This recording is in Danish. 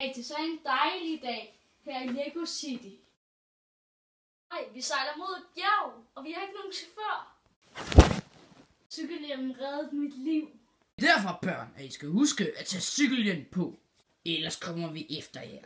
Hey, det er så en dejlig dag her i Lego City. Nej, vi sejler mod et bjerg, og vi har ikke nogen chauffør. Cykelhjelmen reddede mit liv. Derfor, børn, at I skal huske at tage cykelhjelm på. Ellers kommer vi efter jer.